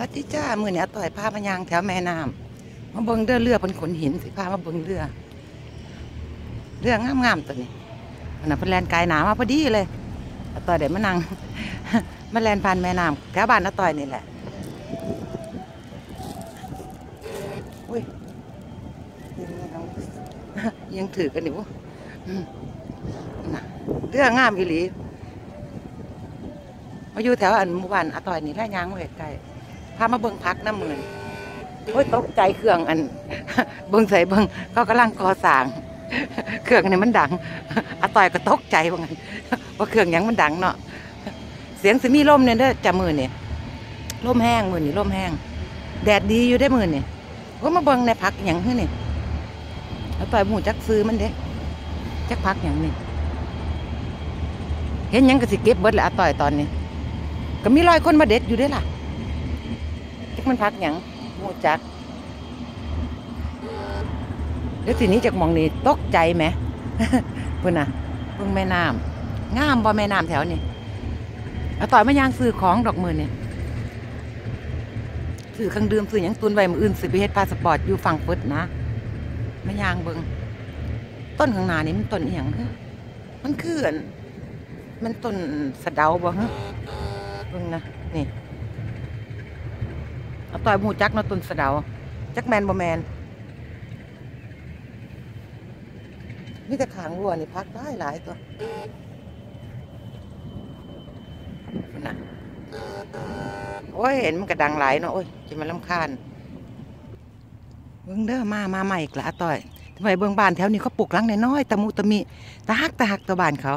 วัสดีจ้ามือเนี้ยต่อยพาพยางแถวแม่น้ำมาเบิ่งเรือเรือเป็นขนหินสิพามาเบิ่งเรือ เรืองามๆตัวนี้มันเป็นแลนกายหนามาพอดีเลยต่อยเดี๋ยวมานั่งมาแลนผ่านแม่น้ำแถวบ้านต่อยนี่แหละอุ้ยยังถือกันอยู่เรืองามอีหลีมาอยู่แถวอันหมู่บ้านอต่อยนี่แหละยางไว้ใกล้ พามาเบิ่งพักน้ำมือนโอ้ยตกใจเครื่องอัน เบิ่งใส่เบิ่งเขากำลังก่อสร้าง เครื่องนี่มันดังอาต่อยก็ตกใจว่างั้นว่าเครื่องยังมันดังเนาะเสียงสิมีลมเนี่ยเด้อจับมือเนี่ยลมแห้งมือนี่ลมแห้ง แดดดีอยู่ได้มือนี่ว่ามาเบิ่งในพักหยังขึ้นนี่อาต่อยหมูจักซื้อมันเด้จักพักหยังนี่เห็นยังก็สิเก็บเบิดแหละอาต่อยตอนนี้ ก็มีรอยคนมาเด็ดอยู่ได้ล่ะ จักมันพักหยังหูจักเดี๋ยวทีนี้จากมองนี้ตกใจไหมเพื่นนะเพิ่งแม่น้ำงามบ่แม่น้ำแถวนี้เอาต่อยมายางซื้อของดอกมือเนี่ยซื้อเครื่องดื่มซื้อหยังตุนไว้มืออื่นซื้อไปเฮ็ดพาสปอร์ตอยู่ฝั่งฟึดนะมายางเบิงต้นข้างหน้านี่มันต้นอหย่างมันคืออันมันต้นสะเดาบ่ฮะเบิ่งนะนี่ เอาต่อยหมูจักเนาะต้นสะเดาจักแมนบ่แมนมีแต่ขางวัวนี่พักได้หลายตัวนะโอ้ยเห็นมันกระดังหลายเนาะโอ้ยจะมาลำคาญเบิ่งเด้อมามาใหม่อีกละอาต่อยทำไมเบิ่งบ้านแถวนี้เขาปลูกลังน้อยๆตะมุตะมิตะฮักตะฮักตัวบ้านเขา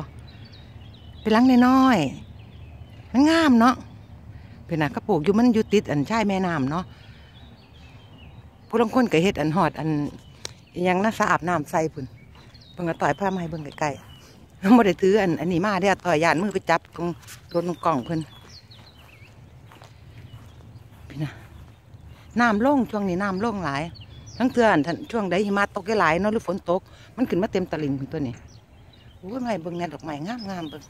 เป็นลังน้อยๆมันงามเนาะ เป็นะเขาปลูกอยู่มันอยู่ติดอันชายแม่น้ำเนาะผู้ลงคนก็เฮ็ดอันหอดอันยังน่าสะอาบน้ำใส่พุ่นเบิ่งกระต่อยผ้าไม้เบิ่งไกลๆไม่ได้ถืออันอันนี้มาเด้อต่อยยานมือไปจับตรงตรงกล่องเพิ่นพี่นะน้ำลงช่วงนี้น้ำลงหลาย ทั้งเทือนช่วงใดหิมะตกหลายเนาะหรือฝนตก มันขึ้นมาเต็มตลิ่งพุ่นตัวนี้โอ้ยไม่เบิ่งแน่ดอกไม้งามๆเบิ่ง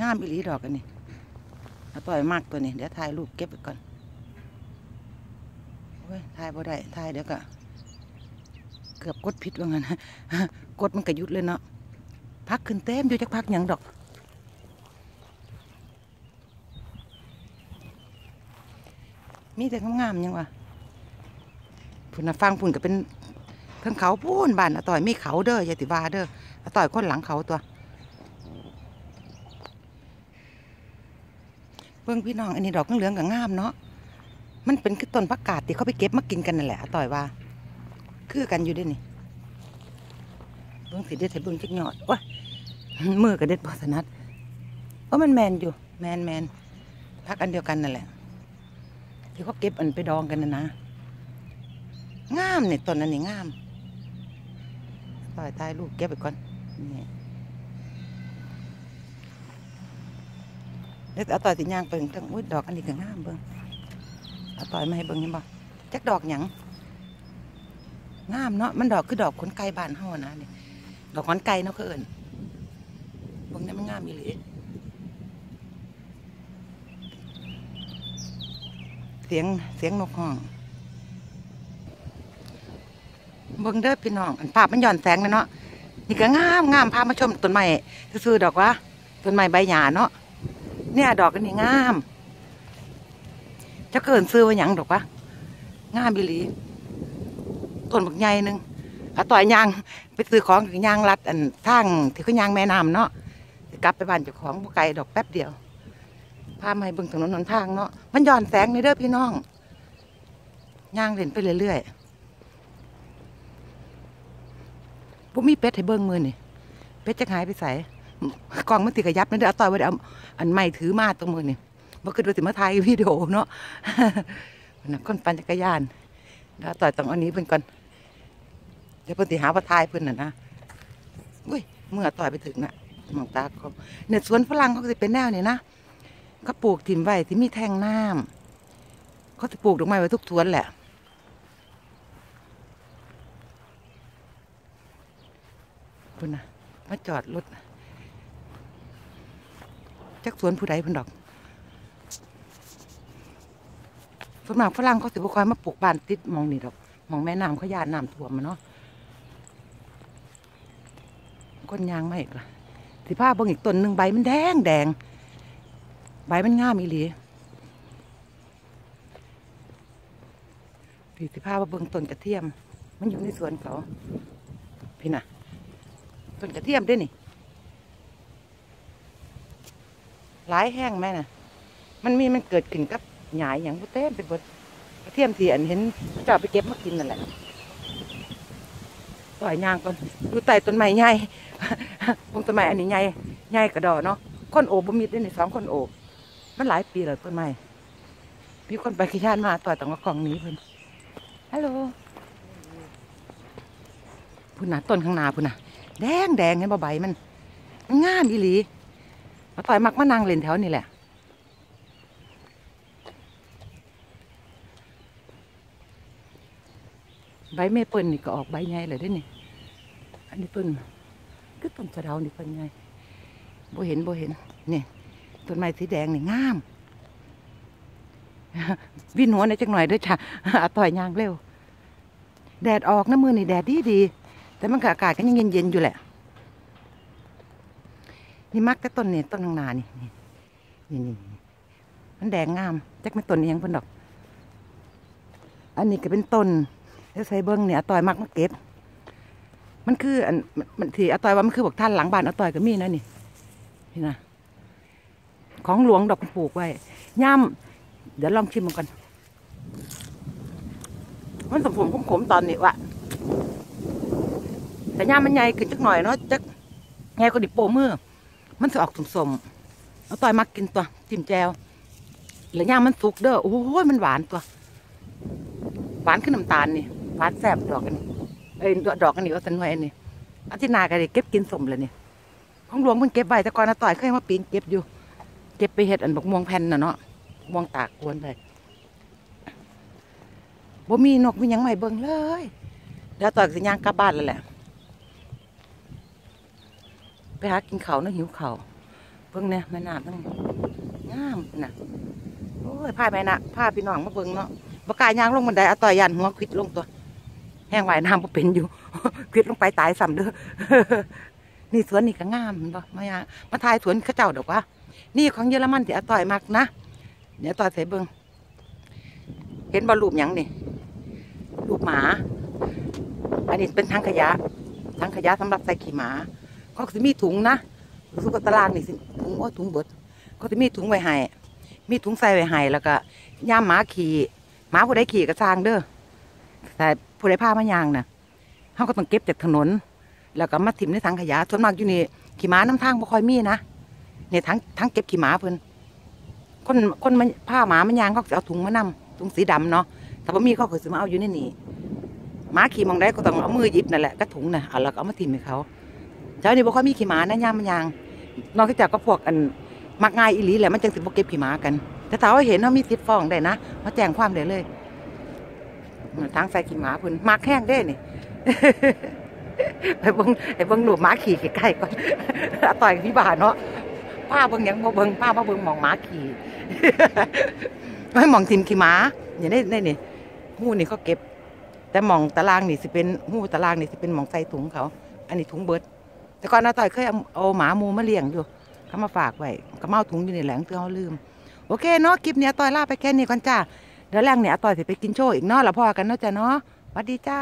งามอีหลีดอกอันนี้เอาต่อยมากตัวนี้ เดี๋ยวถ่ายรูปเก็บไว้ก่อนโอ้ยถ่ายบ่ได้ถ่ายเดี๋ยวก็เกือบกดผิดว่างั้นกดมันก็หยุดเลยเนาะพักขึ้นเต็มอยู่จักพักยังดอกมีแต่งามๆยังวะพุ่นนะฟังพุ่นก็เป็นเทั้งเขาพูนบ้านอต่อยมีเขาเด้ออย่าติวาเด้ออต่อยคนหลังเขาตัว เบิ่งพี่น้องอันนี้ดอกเหลืองกับงามเนาะมันเป็นคือต้นผักกาดที่เขาไปเก็บมากินกันนั่นแหละต่อยว่า คือกันอยู่ด้วยนี่เบิ่งสิเด็ดให้เบิ่งจักหยอดว้ามือกับเด็ดบอสนัดเออมันแมนอยู่ แมนแมนพักอันเดียวกันนั่นแหละที่เขาเก็บอันไปดองกันนะนะงามเนี่ยต้นอันนี้งามต่อยตายลูกเก็บไปก่อนนี่ เดี๋ยวเอาต่อยสิย่างเปิงทั้งอุ้ยดอกอันนี้ก็งาเบิ่งเอาต่อยมาให้เบิ่งเห็นบ่จักดอกหยังงามเนาะมันดอกคือดอกขนไก่บานเฮานะนี่ดอกขนไก่เนาะคือเอิ้นเบิ่งนี่มันงามอีหลีเสียงเสียงนกห้องเบิ่งเด้อพี่น้องอันภาพมันย้อนแสงเลยเนาะนี่ก็งามงามพามาชมต้นไม้ซื่อๆดอกว่าต้นไม้ใบหญ้าเนาะ เนี่ยดอกอันนี้งาม จะเกินซื้อว่าหยังดอกวะงามบิลีต้นบักใหญ่หนึ่งอาต่อยยางไปซื้อของกับยางรัดอันทางที่เขายางแม่น้ำเนาะกลับไปบ้านเจ้าของบุไก่ดอกแป๊บเดียวพามาเบิ่งถนนหนทางเนาะมันย้อนแสงในเด้อพี่น้องย่างเล่นไปเรื่อยๆบุมีเป็ดให้เบิ่งมือนี่เป็ดจะหายไปใส่ กล่องมันติดกระยับนั่นเด้ออาต่อยว่าเดี๋ยวเอาอันใหม่ถือมาตรงมือนี่บ่คือว่าสิมาถ่ายวิดีโอเนาะนะคนปั่นจักรยานแล้วต่อยตรงอันนี้เพิ่นก่อนเดี๋ยวเพิ่นสิหาว่าถ่ายเพิ่นน่ะนะอุ้ยเมื่อต่อยไปถึงน่ะมองตาเขาเนี่ยสวนฝรั่งเขาก็สิเป็นแนวนี่นะเขาปลูกถิ่มไว้ที่มีแท่งน้ำเขาจะปลูกดอกไม้ไว้ทุกสวนแหละเพิ่นนะมาจอดรถ จักสวนผู้ใดเพิ่นดอกส่วนมากฝรั่งเขาสิบ่ค่อยมาปลูกบ้านติดมองนี่ดอกมองแม่น้ำเขาย่านน้ำท่วมมาเนาะคนยางไม่อีกละสิพาเบิ่งอีกต้นหนึ่งใบมันแดงแดง ใบมันงามอีหลีพี่สิพามาเบิ่งต้นกระเทียม มันอยู่ในสวนเขา พี่น่ะ ต้นกระเทียมเด้วยนี่ หลายแห้งแม่น่ะ มันมีมันเกิดขึ้นกับหยายอย่างบ่เต้มเป็นบดกระเทียมทีอันเห็นเจ้าไปเก็บมากินนั่นแหละต่อยยางก่อนอยู่ใต้ต้นไม้ใหญ่พงต้นไม้อันนี้ใหญ่ใหญ่กระดอเนาะคนโอบบ่มีได้นี่สองคนโอบมันหลายปีแล้วต้นไม้มีคนไปขี้ชานมาต่อยต้องเอากองนี้เพิ่นฮัลโหลพุ่นน่ะต้นข้างหน้าพุ่นน่ะแดงแดงเห็นใบมันมันงามอีหลี มาต่อยมักมานั่งเล่นแถวนี่แหละใบเมเปิลนี่ก็ออกใบใหญ่เลยได้อนี่อันนี้ต้นก็ต้นสะเดานี่เปิลใหญ่บ่เห็นบ่เห็นนี่ต้นไม้สีแดงนี่งามวินหัวในอยจักหน่อยด้วยจ้ะอาต่อยยางเร็ว แดดออกนะมือนี่แดดดีดีแต่มันก็อากาศก็ยังเย็นๆอยู่แหละ นี่มักแต่ต้นนี่ต้นข้างหน้านี่นี่นี่นี่มันแดงงามจักไม่ต้นนี้ยงเพิ่นดอก อันนี้ก็เป็นต้นแล้วใส่เบิ้งเนี่ยอาตอยมักมาเก็บ มันคืออันมันที่อาตอยว่ามันคือบอกท่านหลังบ้านอาตอยก็มีนะนี่นี่นะของหลวงดอกปลูกไว้ย่ำเดี๋ยวลองชิมมันกันมันสมผมขมๆตอนนี้วะแต่ย่ำมันใหญ่ขึ้นจักหน่อยเนาะจักใหญ่กว่าดิโปมือ มันจะออกสมๆอาต่อยมักกินตัวจิ้มแจวแล้วย่ำมันสุกเด้อโอ้ยมันหวานตัว หวานขึ้นน้ำตาลนี่หวานแซ่บดอกอันเอ้ยดอกอันนี้ก็สันไว้นนี้อาทิตย์นาก็ได้เก็บกินสมเลยนี่ของหลวงเพิ่นเก็บไว้แต่ก่อนนะต่อยเคยมาปีนเก็บอยู่ เก็บไปเห็ดอันบกม่วงแผ่นน่ะเนาะม่วงตากกวนเลยบ่มีนกมียังไม่เบิ่งเลยเดี๋ยวต่อยสิย่างกลับบ้านแล้วแหละ ไปหากินเขาวนะหิวเขาเบิ่งเนี่ยแม่น้ำตั้งงามน่ะโอ้ยพาแม่น่ะพาพี่น้องมาเบิ่งเนาะบกายางลงบันไดเอาต่อยยันหัวควิดลงตัว แห้งไหวายน้ำก็เป็นอยู่ควิดลงไปตายซ้ำเด้อนี่สวนนี่ก็งามบ่มาอย่างมาทายสวนข้าเจ้าดอกว่า นี่ของเยอรมันที่อาต่อยมักนะเดี๋ยวต่อยใส่เบิงเห็นบอลรูปยังนี่รูปหมา อันนี้เป็นถังขยะถังขยะสำหรับใส่ขี้หมา เขาก็จะมีถุงนะสุกตารางนี่สิถุงโอ้ถุงเบิดเขาจะมีถุงไว้ให้มีถุงใส่ไว้ให้แล้วก็ย่ามหมาขี่หมาผู้ใดขี่ก็สร้างเด้อแต่ผู้ใดพามายางน่ะเขาก็ต้องเก็บจากถนน แล้วก็มาถิ่มในถังขยะส่วนมากอยู่นี่ขี่ม้าน้ำทางบ่ค่อยมีนะเนี่ยทั้งทั้งเก็บขี่ม้าเพิ่นคนคนมันผ้าหมามันยางเขาก็จะเอาถุงมานำถุงสีดำเนาะแต่ว่ามีเขาก็สิมาเอาอยู่ในนี่หมาขี่มองได้ก็ต้องเอามือหยิบนั่นแหละก็ถุงน่ะเอาแล้วก็เอามาถิ่มให้เขา เจ้านี่บ่ค่อยมีขี่ม้านะย่ามมันยาง นอกจากก็พวกอันมักง่ายอีหลีแหละมันจังสิบ่เก็บขี่ม้ากัน แต่ถ้าว่าเห็นว่ามีสิทธิ์ฟ้องได้นะมาแจ้งความได้เลยทางใส่ขี่หมาพุ่นมากแห้งได้นี่ไปเบิ่งไปเบิ่งหลูกหมาขี่ใกล้ๆก่อนต่อยพี่บาเนาะป้าเบิ่งยังบ่เบิ่งป้ามาเบิ่งมองหมาขี่ไม่มองทิมขี่หมาอย่างนี้นี่นี่หู้นี่เขาเก็บ แต่มองตารางนี่สิเป็นหู้ตารางนี่สิเป็นมองใส่ถุงเขา อันนี้ถุงเบิด แต่ก่อนอาต่อยเคยเอาเอาหมาหมูมาเลี้ยงอยู่เขามาฝากไว้ก็เมาถุงอยู่ในแหลงเตือเขาลืม โอเคเนาะคลิปเนี้ยต่อยลาไปแค่นี้ก่อนจ้าเดี๋ยวแรงเนี่ยต่อยสิไปกินโชว์อีกเนาะแล้วพอกันเนาะจ้าเนาะสวัสดีจ้า